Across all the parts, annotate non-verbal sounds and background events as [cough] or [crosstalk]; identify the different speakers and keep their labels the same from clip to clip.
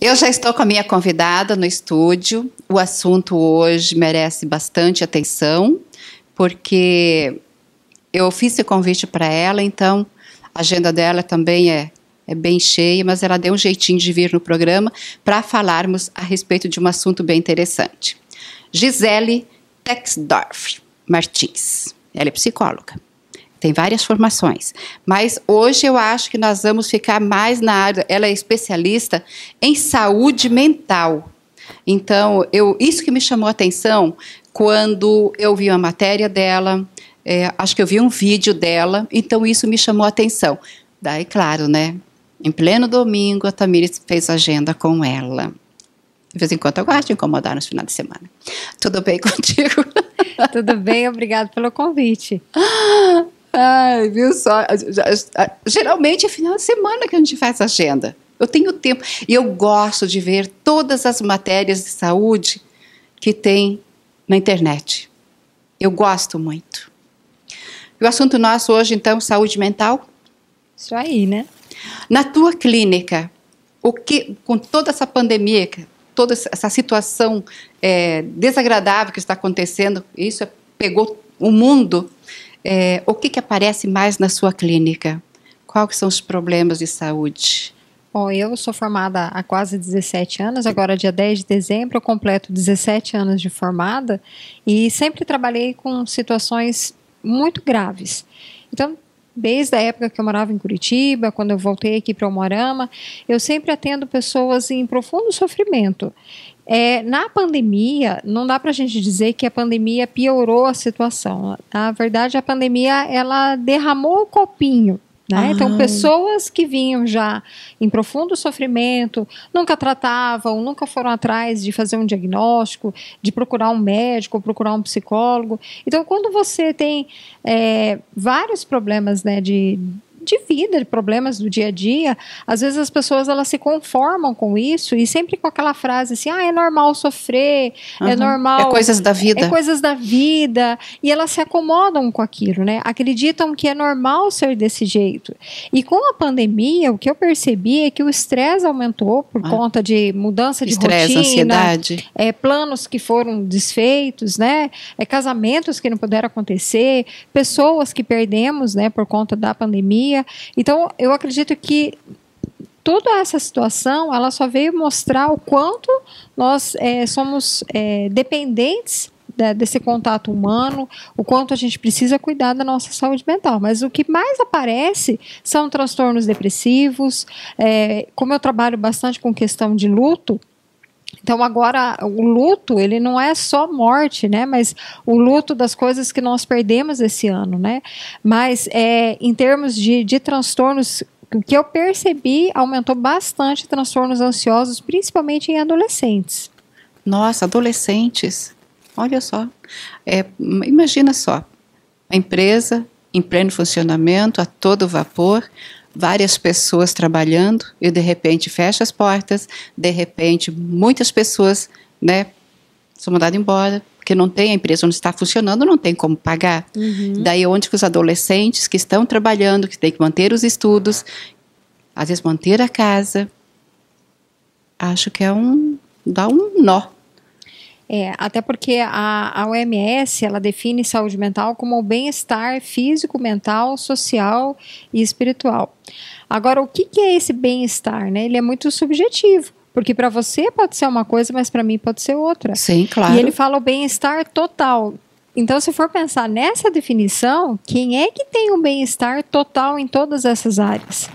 Speaker 1: Eu já estou com a minha convidada no estúdio. O assunto hoje merece bastante atenção, porque eu fiz esse convite para ela, então a agenda dela também é, é bem cheia, mas ela deu um jeitinho de vir no programa para falarmos a respeito de um assunto bem interessante. Gisele Texdorf Martins. Ela é psicóloga. Tem várias formações, mas hoje eu acho que nós vamos ficar mais na área. Ela é especialista em saúde mental. Então, eu, isso que me chamou a atenção quando eu vi a matéria dela, é, acho que eu vi um vídeo dela, então isso me chamou a atenção. Daí, claro, né? Em pleno domingo, a Tamires fez agenda com ela. De vez em quando eu gosto de incomodar nos finais de semana. Tudo bem [laughs] contigo?
Speaker 2: Tudo bem, obrigado pelo convite. [laughs]
Speaker 1: Ai, viu só? Geralmente é final de semana que a gente faz agenda. Eu tenho tempo. E eu gosto de ver todas as matérias de saúde que tem na internet. Eu gosto muito. E o assunto nosso hoje, então, saúde mental?
Speaker 2: Isso aí, né?
Speaker 1: Na tua clínica, o que, com toda essa pandemia, toda essa situação é, desagradável que está acontecendo, isso pegou o mundo, é, o que, que aparece mais na sua clínica? Quais são os problemas de saúde?
Speaker 2: Bom, eu sou formada há quase 17 anos, agora dia 10 de dezembro eu completo 17 anos de formada e sempre trabalhei com situações muito graves. Então, desde a época que eu morava em Curitiba, quando eu voltei aqui para o Morama, eu sempre atendo pessoas em profundo sofrimento. É, na pandemia, não dá para a gente dizer que a pandemia piorou a situação. Na verdade, a pandemia ela derramou o copinho né? Então, pessoas que vinham já em profundo sofrimento, nunca tratavam, nunca foram atrás de fazer um diagnóstico, de procurar um médico, procurar um psicólogo. Então, quando você tem é, vários problemas né, de de vida, de problemas do dia a dia, às vezes as pessoas elas se conformam com isso e sempre com aquela frase assim, ah, é normal sofrer, uhum. é normal.
Speaker 1: É coisas da vida.
Speaker 2: É coisas da vida. E elas se acomodam com aquilo, né? Acreditam que é normal ser desse jeito. E com a pandemia, o que eu percebi é que o estresse aumentou por ah. conta de mudança de
Speaker 1: estresse,
Speaker 2: rotina,
Speaker 1: ansiedade.
Speaker 2: É, planos que foram desfeitos, né? É, casamentos que não puderam acontecer, pessoas que perdemos, né, por conta da pandemia pandemia. Então, eu acredito que toda essa situação ela só veio mostrar o quanto nós é, somos é, dependentes desse contato humano, o quanto a gente precisa cuidar da nossa saúde mental. Mas o que mais aparece são transtornos depressivos. É, como eu trabalho bastante com questão de luto, então agora o luto, ele não é só morte, né? Mas o luto das coisas que nós perdemos esse ano, né? Mas é, em termos de, de transtornos, o que eu percebi aumentou bastante transtornos ansiosos, principalmente em adolescentes.
Speaker 1: Nossa, adolescentes. Olha só. É, imagina só. A empresa em pleno funcionamento, a todo vapor, várias pessoas trabalhando e de repente fecha as portas, de repente muitas pessoas, né, são mandadas embora, porque não tem a empresa não está funcionando, não tem como pagar. Uhum. Daí onde que os adolescentes que estão trabalhando, que têm que manter os estudos, às vezes manter a casa, acho que é um dá um nó
Speaker 2: é, até porque a, a OMS ela define saúde mental como o bem-estar físico, mental, social e espiritual. Agora, o que, que é esse bem-estar? Né? Ele é muito subjetivo. Porque para você pode ser uma coisa, mas para mim pode ser outra.
Speaker 1: Sim, claro.
Speaker 2: E ele fala o bem-estar total. Então, se for pensar nessa definição, quem é que tem um bem-estar total em todas essas áreas?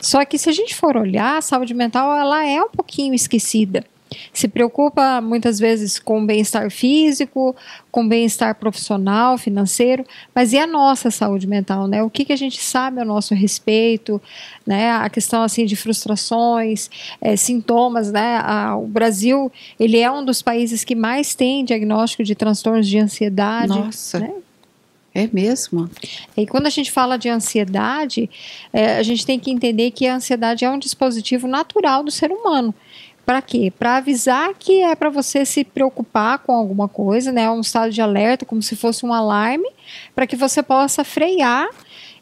Speaker 2: Só que se a gente for olhar, a saúde mental ela é um pouquinho esquecida se preocupa muitas vezes com bem-estar físico, com bem-estar profissional, financeiro, mas e a nossa saúde mental, né? O que, que a gente sabe a nosso respeito, né? A questão assim de frustrações, é, sintomas, né? A, o Brasil ele é um dos países que mais tem diagnóstico de transtornos de ansiedade.
Speaker 1: Nossa.
Speaker 2: Né?
Speaker 1: É mesmo.
Speaker 2: E quando a gente fala de ansiedade, é, a gente tem que entender que a ansiedade é um dispositivo natural do ser humano. Para quê? Para avisar que é para você se preocupar com alguma coisa, né? Um estado de alerta, como se fosse um alarme, para que você possa frear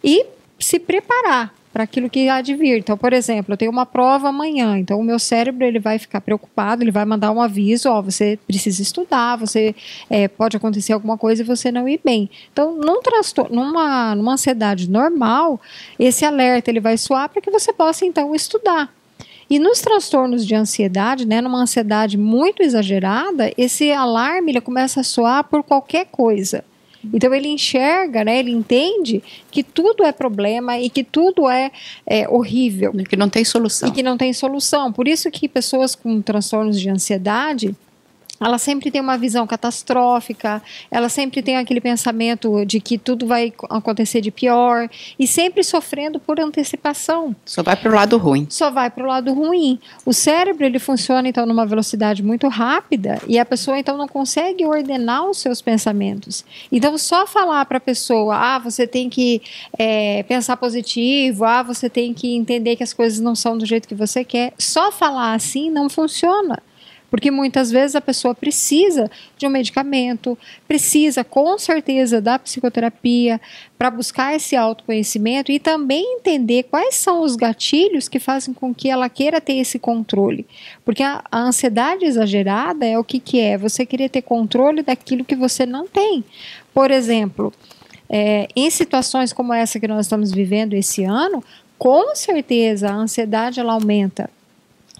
Speaker 2: e se preparar aquilo que há de vir. Então, por exemplo, eu tenho uma prova amanhã, então o meu cérebro ele vai ficar preocupado, ele vai mandar um aviso, ó, você precisa estudar, você é, pode acontecer alguma coisa e você não ir bem. Então, num transtorno, numa, numa ansiedade normal, esse alerta ele vai soar para que você possa então estudar. E nos transtornos de ansiedade, né, numa ansiedade muito exagerada, esse alarme ele começa a soar por qualquer coisa. Então ele enxerga, né, ele entende que tudo é problema e que tudo é, é horrível.
Speaker 1: E que não tem solução.
Speaker 2: E que não tem solução. Por isso que pessoas com transtornos de ansiedade, ela sempre tem uma visão catastrófica, ela sempre tem aquele pensamento de que tudo vai acontecer de pior e sempre sofrendo por antecipação.
Speaker 1: Só vai para o lado ruim.
Speaker 2: Só vai para o lado ruim. O cérebro ele funciona então numa velocidade muito rápida e a pessoa então não consegue ordenar os seus pensamentos. Então só falar para a pessoa, ah, você tem que é, pensar positivo, ah, você tem que entender que as coisas não são do jeito que você quer. Só falar assim não funciona. Porque muitas vezes a pessoa precisa de um medicamento, precisa com certeza da psicoterapia para buscar esse autoconhecimento e também entender quais são os gatilhos que fazem com que ela queira ter esse controle. Porque a, a ansiedade exagerada é o que, que é? Você querer ter controle daquilo que você não tem. Por exemplo, é, em situações como essa que nós estamos vivendo esse ano, com certeza a ansiedade ela aumenta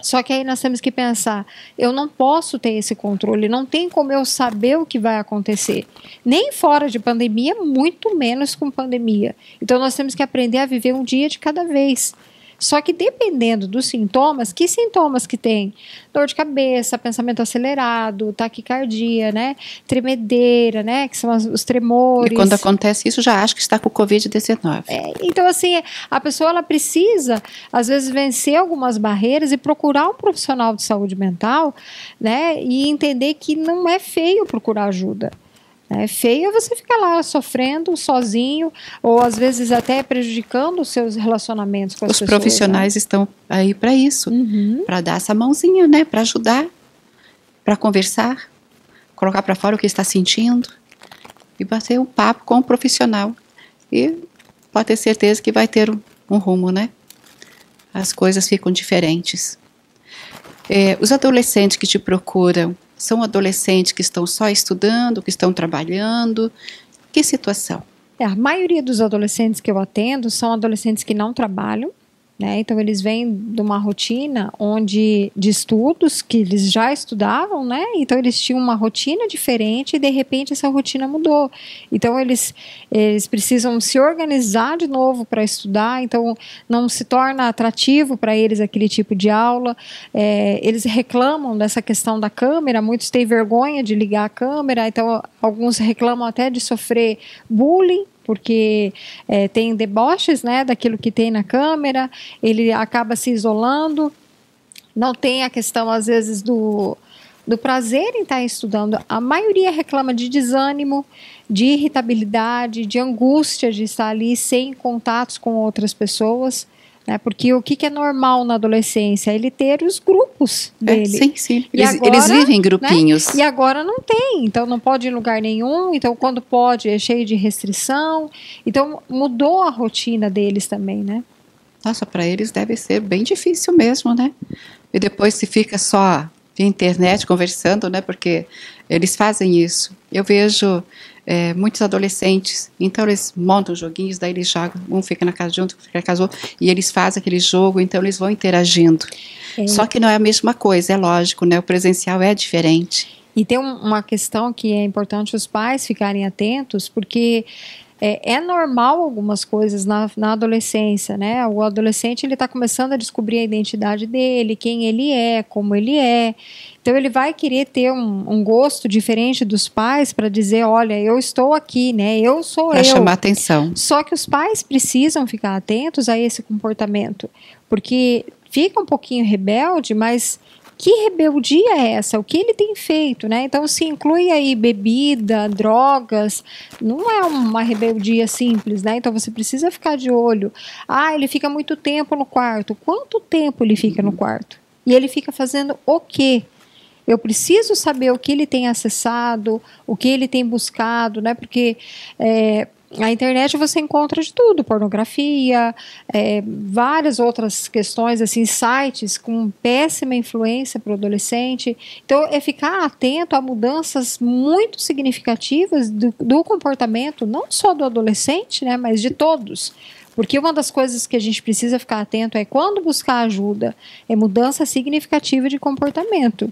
Speaker 2: só que aí nós temos que pensar: eu não posso ter esse controle, não tem como eu saber o que vai acontecer. Nem fora de pandemia, muito menos com pandemia. Então nós temos que aprender a viver um dia de cada vez. Só que dependendo dos sintomas, que sintomas que tem? Dor de cabeça, pensamento acelerado, taquicardia, né? Tremedeira, né? Que são os tremores.
Speaker 1: E quando acontece isso, já acho que está com Covid-19.
Speaker 2: É, então, assim, a pessoa ela precisa, às vezes, vencer algumas barreiras e procurar um profissional de saúde mental, né? E entender que não é feio procurar ajuda. É feio você ficar lá sofrendo sozinho, ou às vezes até prejudicando os seus relacionamentos com as
Speaker 1: os
Speaker 2: pessoas.
Speaker 1: Os profissionais
Speaker 2: né?
Speaker 1: estão aí para isso, uhum. para dar essa mãozinha, né? Para ajudar, para conversar, colocar para fora o que está sentindo e bater um papo com o profissional. E pode ter certeza que vai ter um, um rumo, né? As coisas ficam diferentes. É, os adolescentes que te procuram são adolescentes que estão só estudando, que estão trabalhando? Que situação?
Speaker 2: É, a maioria dos adolescentes que eu atendo são adolescentes que não trabalham, né? Então eles vêm de uma rotina onde de estudos que eles já estudavam, né? Então eles tinham uma rotina diferente e de repente essa rotina mudou. Então eles eles precisam se organizar de novo para estudar. Então não se torna atrativo para eles aquele tipo de aula. É, eles reclamam dessa questão da câmera. Muitos têm vergonha de ligar a câmera. Então alguns reclamam até de sofrer bullying porque é, tem deboches né, daquilo que tem na câmera, ele acaba se isolando, não tem a questão, às vezes, do, do prazer em estar estudando. A maioria reclama de desânimo, de irritabilidade, de angústia de estar ali sem contatos com outras pessoas. Né? Porque o que, que, é normal na adolescência? Ele ter os grupos é, dele.
Speaker 1: É, sim, sim. Eles, agora, eles, vivem em né? grupinhos.
Speaker 2: Né? E agora não tem, então não pode ir em lugar nenhum. Então, quando pode, é cheio de restrição. Então, mudou a rotina deles também, né?
Speaker 1: Nossa, para eles deve ser bem difícil mesmo, né? E depois se fica só via internet conversando, né? Porque eles fazem isso. Eu vejo é, muitos adolescentes, então eles montam joguinhos, daí eles jogam, um fica na casa de outro, fica na casa do outro, e eles fazem aquele jogo, então eles vão interagindo. É. Só que não é a mesma coisa, é lógico, né? O presencial é diferente.
Speaker 2: E tem uma questão que é importante os pais ficarem atentos, porque é, é, normal algumas coisas na, na adolescência, né? O adolescente ele está começando a descobrir a identidade dele, quem ele é, como ele é. Então ele vai querer ter um, um gosto diferente dos pais para dizer, olha, eu estou aqui, né? Eu sou pra eu.
Speaker 1: chamar atenção.
Speaker 2: Só que os pais precisam ficar atentos a esse comportamento, porque fica um pouquinho rebelde, mas que rebeldia é essa? O que ele tem feito, né? Então se inclui aí bebida, drogas, não é uma rebeldia simples, né? Então você precisa ficar de olho. Ah, ele fica muito tempo no quarto. Quanto tempo ele fica no quarto? E ele fica fazendo o quê? Eu preciso saber o que ele tem acessado, o que ele tem buscado, né? Porque é, a internet você encontra de tudo, pornografia, é, várias outras questões, assim, sites com péssima influência para o adolescente. Então, é ficar atento a mudanças muito significativas do, do comportamento, não só do adolescente, né, mas de todos. Porque uma das coisas que a gente precisa ficar atento é quando buscar ajuda, é mudança significativa de comportamento.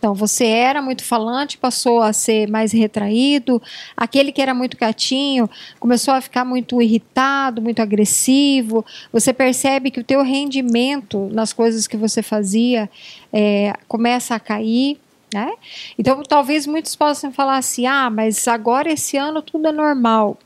Speaker 2: Então, você era muito falante, passou a ser mais retraído. Aquele que era muito gatinho começou a ficar muito irritado, muito agressivo. Você percebe que o teu rendimento nas coisas que você fazia é, começa a cair. Né? Então, talvez muitos possam falar assim: ah, mas agora esse ano tudo é normal.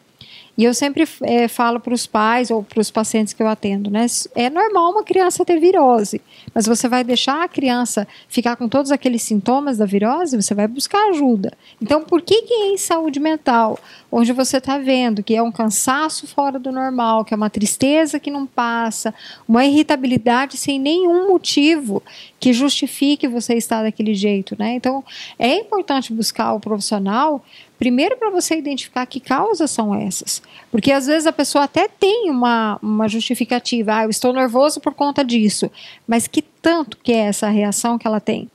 Speaker 2: E eu sempre é, falo para os pais ou para os pacientes que eu atendo, né? É normal uma criança ter virose, mas você vai deixar a criança ficar com todos aqueles sintomas da virose, você vai buscar ajuda. Então, por que, que em saúde mental, onde você está vendo que é um cansaço fora do normal, que é uma tristeza que não passa, uma irritabilidade sem nenhum motivo que justifique você estar daquele jeito, né? Então, é importante buscar o profissional Primeiro, para você identificar que causas são essas. Porque às vezes a pessoa até tem uma, uma justificativa, ah, eu estou nervoso por conta disso. Mas que tanto que é essa reação que ela tem?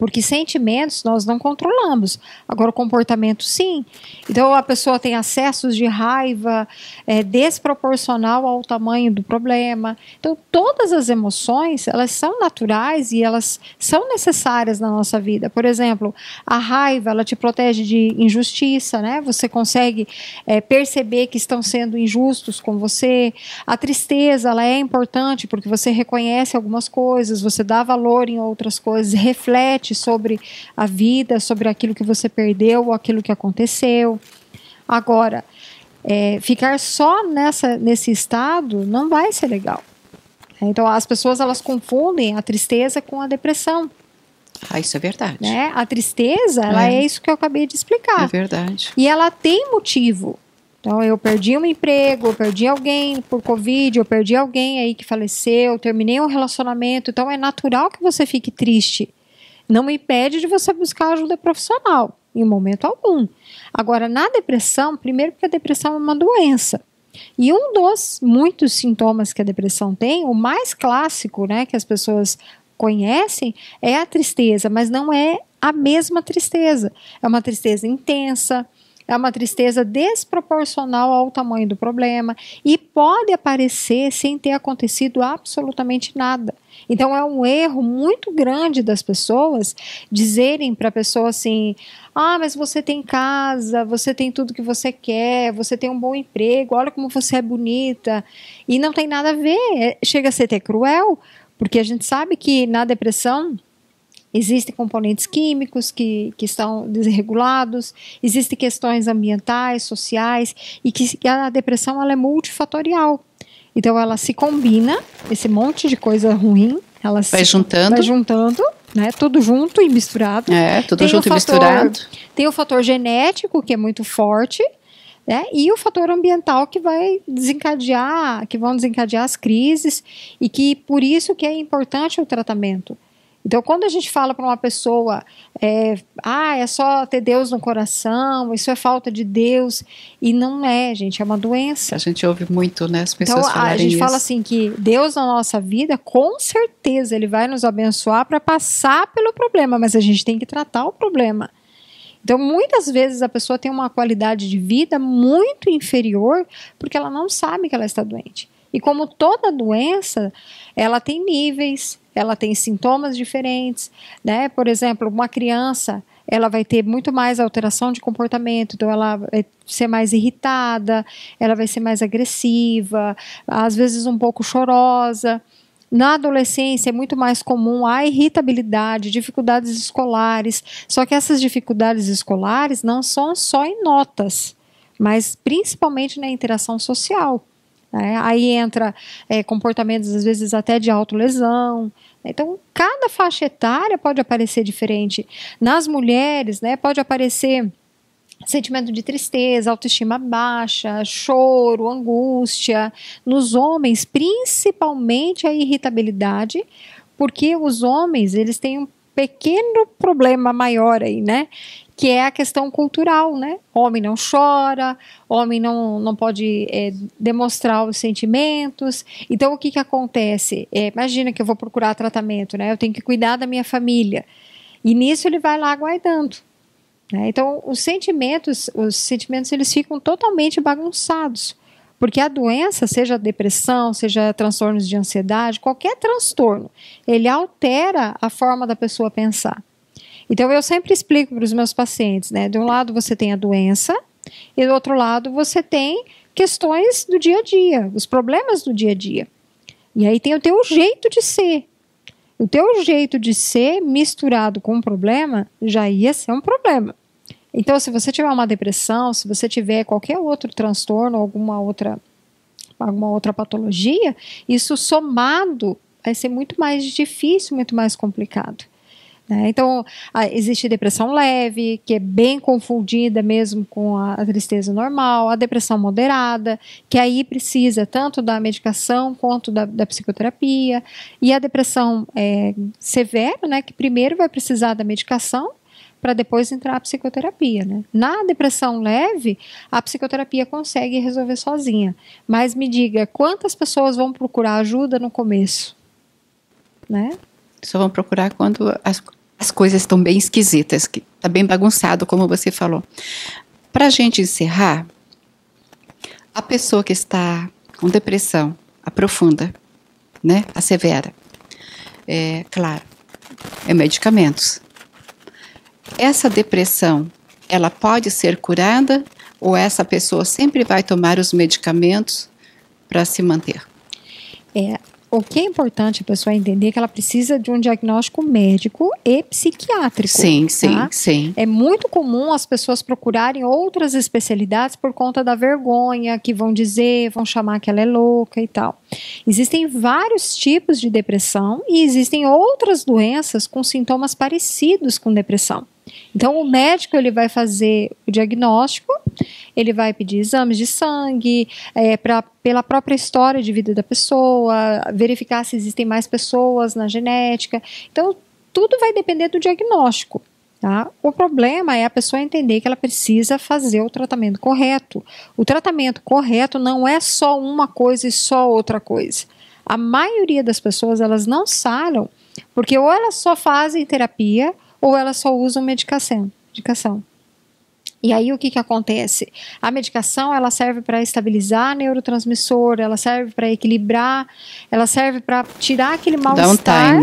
Speaker 2: Porque sentimentos nós não controlamos, agora o comportamento sim. Então a pessoa tem acessos de raiva é, desproporcional ao tamanho do problema. Então todas as emoções elas são naturais e elas são necessárias na nossa vida. Por exemplo, a raiva ela te protege de injustiça, né? Você consegue é, perceber que estão sendo injustos com você. A tristeza ela é importante porque você reconhece algumas coisas, você dá valor em outras coisas, reflete sobre a vida, sobre aquilo que você perdeu ou aquilo que aconteceu. Agora, é, ficar só nessa, nesse estado não vai ser legal. Então, as pessoas elas confundem a tristeza com a depressão.
Speaker 1: Ah, isso é verdade.
Speaker 2: Né? A tristeza, ela é. é isso que eu acabei de explicar.
Speaker 1: É verdade.
Speaker 2: E ela tem motivo. Então, eu perdi um emprego, eu perdi alguém por Covid, eu perdi alguém aí que faleceu, terminei um relacionamento. Então, é natural que você fique triste não me impede de você buscar ajuda profissional, em momento algum. Agora, na depressão, primeiro porque a depressão é uma doença. E um dos muitos sintomas que a depressão tem, o mais clássico, né, que as pessoas conhecem, é a tristeza, mas não é a mesma tristeza. É uma tristeza intensa, é uma tristeza desproporcional ao tamanho do problema e pode aparecer sem ter acontecido absolutamente nada. Então é um erro muito grande das pessoas dizerem para a pessoa assim: ah, mas você tem casa, você tem tudo que você quer, você tem um bom emprego, olha como você é bonita. E não tem nada a ver, é, chega a ser até cruel, porque a gente sabe que na depressão Existem componentes químicos que, que estão desregulados, existem questões ambientais, sociais, e que a depressão ela é multifatorial. Então ela se combina, esse monte de coisa ruim, ela
Speaker 1: vai se, juntando.
Speaker 2: Vai juntando, né? Tudo junto e misturado.
Speaker 1: É, tudo tem junto e misturado.
Speaker 2: Tem o fator genético, que é muito forte, né? E o fator ambiental que vai desencadear, que vão desencadear as crises e que por isso que é importante o tratamento. Então, quando a gente fala para uma pessoa, é, ah, é só ter Deus no coração, isso é falta de Deus, e não é, gente, é uma doença.
Speaker 1: A gente ouve muito, né, as pessoas
Speaker 2: então,
Speaker 1: falarem
Speaker 2: a gente
Speaker 1: isso.
Speaker 2: fala assim que Deus na nossa vida, com certeza, Ele vai nos abençoar para passar pelo problema, mas a gente tem que tratar o problema. Então, muitas vezes a pessoa tem uma qualidade de vida muito inferior porque ela não sabe que ela está doente. E como toda doença, ela tem níveis, ela tem sintomas diferentes, né? Por exemplo, uma criança, ela vai ter muito mais alteração de comportamento, então ela vai ser mais irritada, ela vai ser mais agressiva, às vezes um pouco chorosa. Na adolescência é muito mais comum a irritabilidade, dificuldades escolares. Só que essas dificuldades escolares não são só em notas, mas principalmente na interação social. Né? Aí entra é, comportamentos, às vezes, até de autolesão. Então, cada faixa etária pode aparecer diferente. Nas mulheres, né, pode aparecer sentimento de tristeza, autoestima baixa, choro, angústia. Nos homens, principalmente a irritabilidade, porque os homens eles têm pequeno problema maior aí, né? Que é a questão cultural, né? Homem não chora, homem não, não pode é, demonstrar os sentimentos. Então, o que, que acontece? É, imagina que eu vou procurar tratamento, né? Eu tenho que cuidar da minha família. E nisso ele vai lá aguardando. Né? Então, os sentimentos, os sentimentos eles ficam totalmente bagunçados. Porque a doença, seja depressão, seja transtornos de ansiedade, qualquer transtorno, ele altera a forma da pessoa pensar. Então eu sempre explico para os meus pacientes, né? De um lado você tem a doença e do outro lado você tem questões do dia a dia, os problemas do dia a dia. E aí tem o teu jeito de ser. O teu jeito de ser misturado com um problema já ia ser um problema. Então, se você tiver uma depressão, se você tiver qualquer outro transtorno, alguma outra, alguma outra patologia, isso somado vai ser muito mais difícil, muito mais complicado. Né? Então, existe depressão leve, que é bem confundida mesmo com a, a, tristeza normal, a depressão moderada, que aí precisa tanto da medicação quanto da, da psicoterapia, e a depressão é, severa, né, que primeiro vai precisar da medicação para depois entrar a psicoterapia. Né? Na depressão leve, a psicoterapia consegue resolver sozinha. Mas me diga, quantas pessoas vão procurar ajuda no começo? Né?
Speaker 1: Só vão procurar quando as, as coisas estão bem esquisitas, que está bem bagunçado, como você falou. Para a gente encerrar, a pessoa que está com depressão, a profunda, né, a severa, é claro, é medicamentos essa depressão, ela pode ser curada ou essa pessoa sempre vai tomar os medicamentos para se manter?
Speaker 2: É, o que é importante a pessoa entender é que ela precisa de um diagnóstico médico e psiquiátrico.
Speaker 1: Sim, sim, tá? sim.
Speaker 2: É muito comum as pessoas procurarem outras especialidades por conta da vergonha que vão dizer, vão chamar que ela é louca e tal. Existem vários tipos de depressão e existem outras doenças com sintomas parecidos com depressão. Então o médico ele vai fazer o diagnóstico, ele vai pedir exames de sangue, é, pra, pela própria história de vida da pessoa, verificar se existem mais pessoas na genética. Então tudo vai depender do diagnóstico. Tá? O problema é a pessoa entender que ela precisa fazer o tratamento correto. O tratamento correto não é só uma coisa e só outra coisa. A maioria das pessoas elas não saram porque ou elas só fazem terapia ou elas só usam medicação. medicação. E aí o que, que acontece? A medicação ela serve para estabilizar neurotransmissor, ela serve para equilibrar, ela serve para tirar aquele mal-estar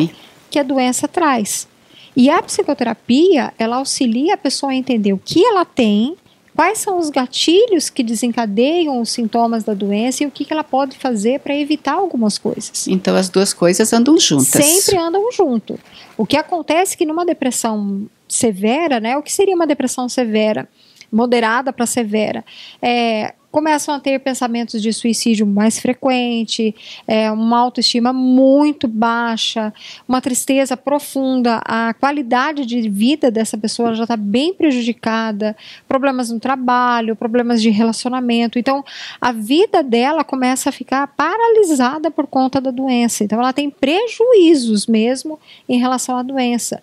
Speaker 2: que a doença traz. E a psicoterapia ela auxilia a pessoa a entender o que ela tem, quais são os gatilhos que desencadeiam os sintomas da doença e o que, que ela pode fazer para evitar algumas coisas.
Speaker 1: Então as duas coisas andam juntas.
Speaker 2: Sempre andam junto. O que acontece é que numa depressão severa, né? O que seria uma depressão severa? Moderada para severa. É, começam a ter pensamentos de suicídio mais frequente, é, uma autoestima muito baixa, uma tristeza profunda, a qualidade de vida dessa pessoa já está bem prejudicada, problemas no trabalho, problemas de relacionamento. Então, a vida dela começa a ficar paralisada por conta da doença. Então, ela tem prejuízos mesmo em relação à doença.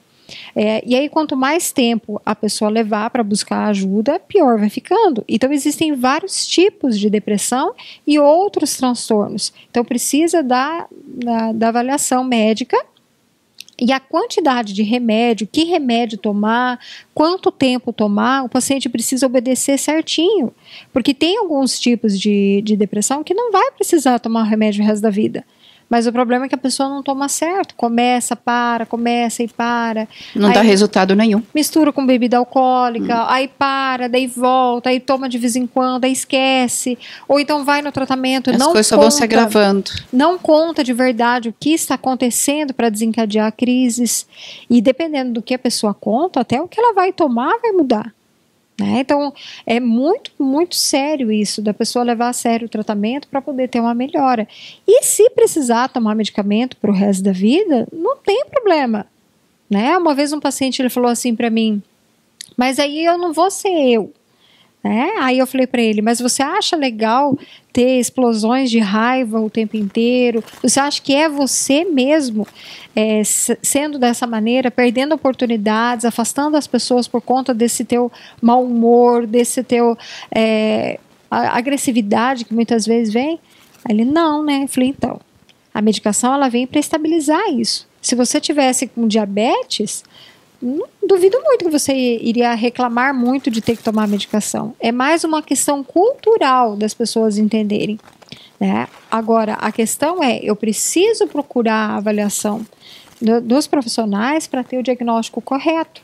Speaker 2: É, e aí, quanto mais tempo a pessoa levar para buscar ajuda, pior vai ficando. Então, existem vários tipos de depressão e outros transtornos. Então, precisa da, da, da avaliação médica e a quantidade de remédio, que remédio tomar, quanto tempo tomar, o paciente precisa obedecer certinho. Porque tem alguns tipos de, de depressão que não vai precisar tomar remédio o resto da vida. Mas o problema é que a pessoa não toma certo. Começa, para, começa e para.
Speaker 1: Não dá resultado nenhum.
Speaker 2: Mistura com bebida alcoólica, hum. aí para, daí volta, aí toma de vez em quando, aí esquece. Ou então vai no tratamento, As não coisas conta, só vão se agravando. Não conta de verdade o que está acontecendo para desencadear crises. E dependendo do que a pessoa conta, até o que ela vai tomar vai mudar. Né? Então, é muito, muito sério isso, da pessoa levar a sério o tratamento para poder ter uma melhora. E se precisar tomar medicamento para o resto da vida, não tem problema. Né? Uma vez um paciente ele falou assim para mim, mas aí eu não vou ser eu. Né? Aí eu falei para ele, mas você acha legal ter explosões de raiva o tempo inteiro? Você acha que é você mesmo é, sendo dessa maneira, perdendo oportunidades, afastando as pessoas por conta desse teu mau humor, desse teu é, agressividade que muitas vezes vem? Aí ele, não, né? Eu falei, então, a medicação ela vem para estabilizar isso. Se você tivesse com diabetes, não duvido muito que você iria reclamar muito de ter que tomar medicação. É mais uma questão cultural das pessoas entenderem. Né? Agora, a questão é: eu preciso procurar a avaliação do, dos profissionais para ter o diagnóstico correto.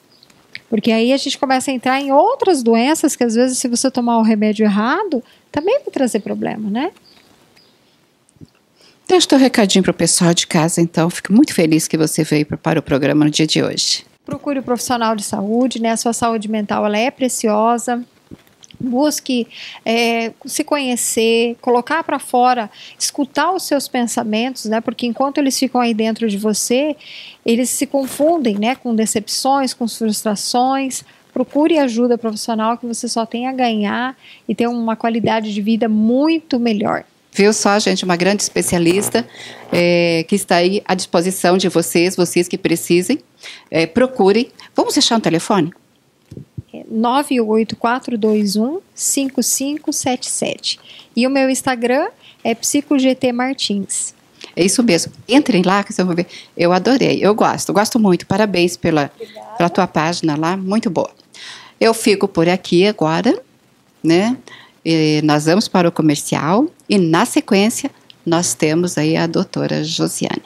Speaker 2: Porque aí a gente começa a entrar em outras doenças que, às vezes, se você tomar o remédio errado, também vai trazer problema, né?
Speaker 1: Deixa o teu recadinho para o pessoal de casa, então. Fico muito feliz que você veio para o programa no dia de hoje
Speaker 2: procure o um profissional de saúde, né? A sua saúde mental ela é preciosa. Busque é, se conhecer, colocar para fora, escutar os seus pensamentos, né? Porque enquanto eles ficam aí dentro de você, eles se confundem, né? Com decepções, com frustrações. Procure ajuda profissional que você só tem a ganhar e ter uma qualidade de vida muito melhor.
Speaker 1: Viu só, gente, uma grande especialista é, que está aí à disposição de vocês, vocês que precisem. É, procurem. Vamos deixar um telefone?
Speaker 2: 98421-5577. E o meu Instagram é psicogtmartins.
Speaker 1: É isso mesmo. Entrem lá que vocês vão ver. Eu adorei, eu gosto, gosto muito. Parabéns pela, pela tua página lá, muito boa. Eu fico por aqui agora, né? E nós vamos para o comercial e na sequência nós temos aí a doutora Josiane.